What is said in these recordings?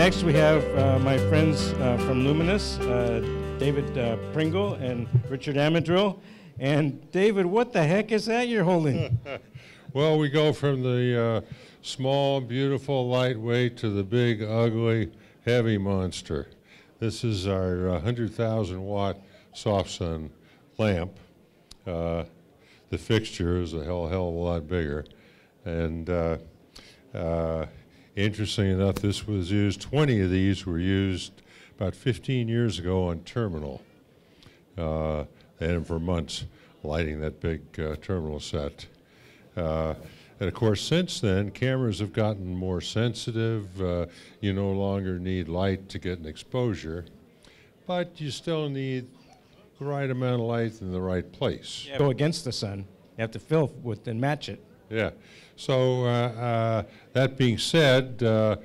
Next, we have uh, my friends uh, from Luminys, uh, David uh, Pringle and Richard Amadril. And David, what the heck is that you're holding? well, we go from the uh, small, beautiful, lightweight to the big, ugly, heavy monster. This is our 100,000 uh, watt SoftSun lamp. The fixture is a hell, hell of a lot bigger. And interesting enough, this was used, 20 of these were used about 15 years ago on terminal. Uh, and for months, lighting that big uh, terminal set. Uh, and of course, since then, cameras have gotten more sensitive. Uh, you no longer need light to get an exposure, but you still need the right amount of light in the right place. Yeah, go against the sun. You have to fill with and match it. Yeah. So uh, uh, that being said, uh,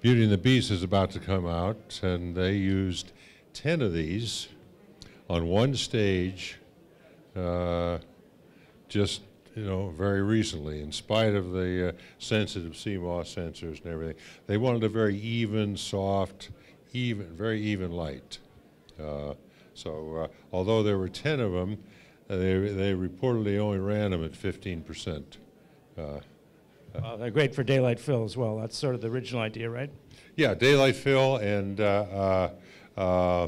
Beauty and the Beast is about to come out, and they used 10 of these on one stage just you know, very recently, in spite of the uh, sensitive CMOS sensors and everything. They wanted a very even, soft, even, very even light. Uh, so uh, although there were 10 of them, they, they reportedly only ran them at 15%. Uh, well, they're great for daylight fill as well. That's sort of the original idea, right? Yeah, daylight fill and uh, uh,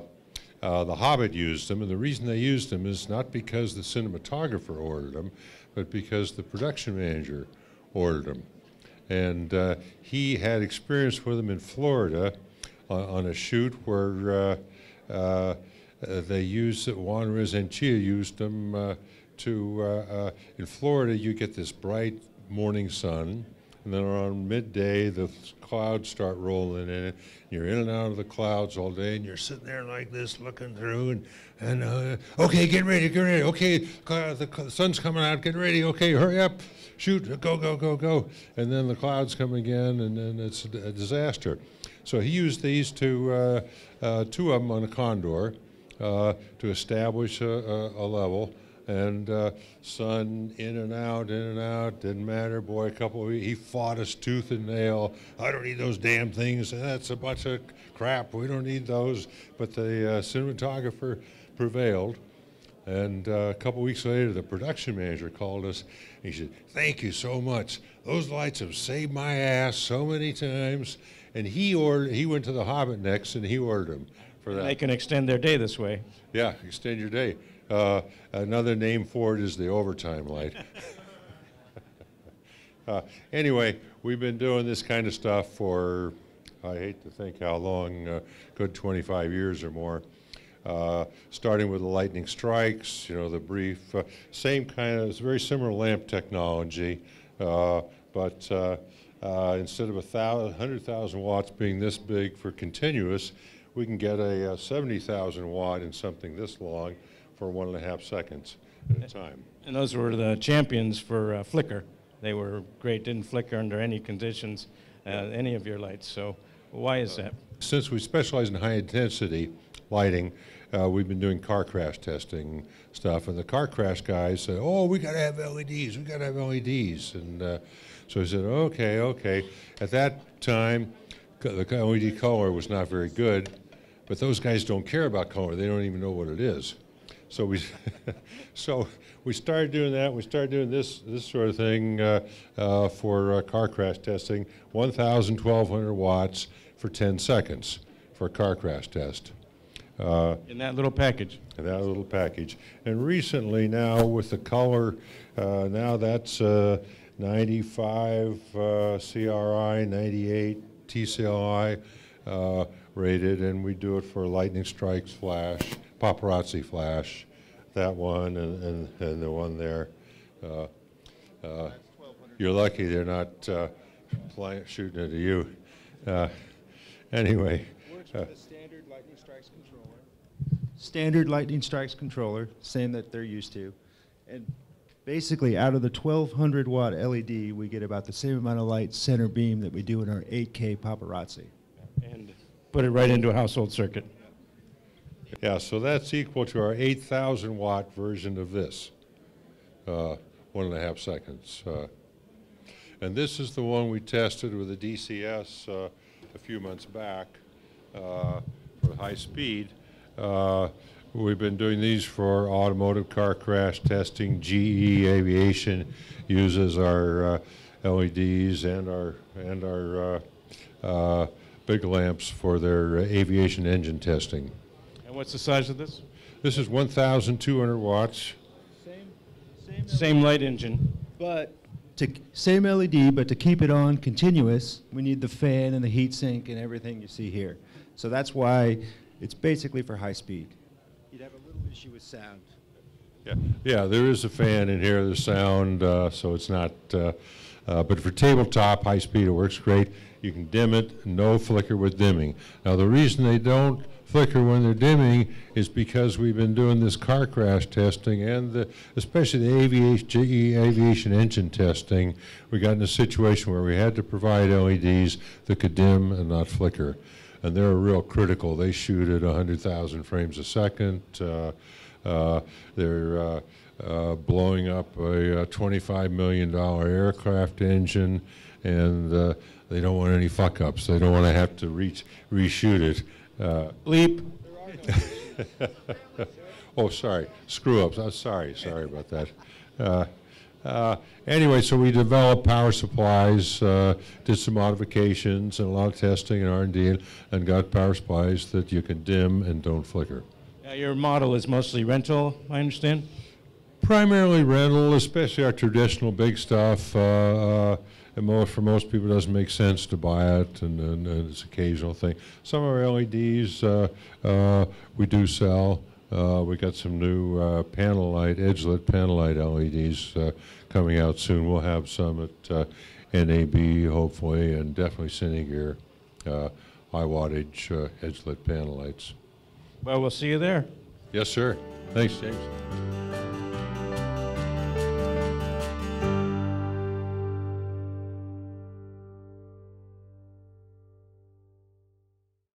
the Hobbit used them, and the reason they used them is not because the cinematographer ordered them, but because the production manager ordered them. And uh, he had experience with them in Florida on, on a shoot where uh, they used, Juan Rezentia used them uh, to, uh, in Florida you get this bright morning sun, and then around midday the clouds start rolling in it. You're in and out of the clouds all day, and you're sitting there like this, looking through, and and uh, okay, get ready, get ready. Okay, the sun's coming out. Get ready. Okay, hurry up, shoot, go, go, go, go. And then the clouds come again, and then it's a disaster. So he used these two uh, uh, two of them on a condor uh, to establish a, a, a level and uh, sun in and out, in and out, didn't matter. Boy, a couple of he fought us tooth and nail. I don't need those damn things. That's a bunch of crap. We don't need those. But the uh, cinematographer prevailed. And uh, a couple weeks later, the production manager called us. He said, "Thank you so much. Those lights have saved my ass so many times." And he ordered. He went to the Hobbit next, and he ordered them for that. They can extend their day this way. Yeah, extend your day. Uh, another name for it is the overtime light. uh, anyway, we've been doing this kind of stuff for, I hate to think how long, uh, good 25 years or more. Uh, starting with the lightning strikes, you know, the brief, uh, same kind of, it's very similar lamp technology, uh, but instead of a 100,000 watts being this big for continuous, we can get a 70,000 watt in something this long for one and a half seconds at a time. And those were the champions for uh, flicker. They were great, didn't flicker under any conditions, uh, any of your lights. So why is that? Since we specialize in high intensity lighting, uh, we've been doing car crash testing stuff, and the car crash guys said, "Oh, we got to have LEDs. We got to have LEDs." And uh, so I said, "Okay, okay." At that time, the LED color was not very good, but those guys don't care about color. They don't even know what it is. So we, so we started doing that. We started doing this this sort of thing uh, uh, for uh, car crash testing. 1,000, 1,200 watts for 10 seconds for a car crash test. Uh, in that little package. In that little package. And recently, now with the color, uh, now that's uh, 95 CRI, 98 TLCI rated, and we do it for lightning strikes, flash, paparazzi flash, that one and, and, and the one there. Uh, uh, you're lucky they're not uh, shooting it at you. Uh, anyway. Uh, standard lightning strikes controller. Standard lightning strikes controller, same that they're used to. And basically out of the 1200 watt LED, we get about the same amount of light center beam that we do in our 8K paparazzi. And put it right into a household circuit. Yeah, so that's equal to our 8,000 watt version of this, uh, one and a half seconds. Uh, and this is the one we tested with the DCS uh, a few months back uh, for high speed. We've been doing these for automotive car crash testing. GE Aviation uses our uh, LEDs and our, and our uh, uh, big lamps for their uh, aviation engine testing. And what's the size of this? This is 1,200 watts. Same, Same light engine. But to same LED, but to keep it on continuous, we need the fan and the heat sink and everything you see here. So that's why it's basically for high speed. Issue with sound. Yeah, yeah, there is a fan in here, there's sound, uh, so it's not, uh, uh, but for tabletop, high speed, it works great. You can dim it, no flicker with dimming. Now, the reason they don't flicker when they're dimming is because we've been doing this car crash testing and the, especially the aviation, aviation engine testing. We got in a situation where we had to provide LEDs that could dim and not flicker. And they're real critical. They shoot at 100,000 frames a second. Uh, uh, they're uh, blowing up a, uh $25 million aircraft engine, and they don't want any fuck ups. They don't want to have to reach, reshoot it. Bleep. oh, sorry, screw ups. I'm sorry, sorry about that. Uh, anyway, so we developed power supplies, uh, did some modifications and a lot of testing and R&D, and got power supplies that you can dim and don't flicker. Now, your model is mostly rental, I understand? Primarily rental, especially our traditional big stuff. Uh, uh, and most, for most people, it doesn't make sense to buy it, and, and, and it's an occasional thing. Some of our LEDs uh, uh, we do sell. Uh, we got some new uh, panel light, edge lit panel light LEDs uh, coming out soon. We'll have some at uh, NAB, hopefully, and definitely Cine Gear, uh, high wattage uh, edge lit panel lights. Well, we'll see you there. Yes, sir. Thanks, James.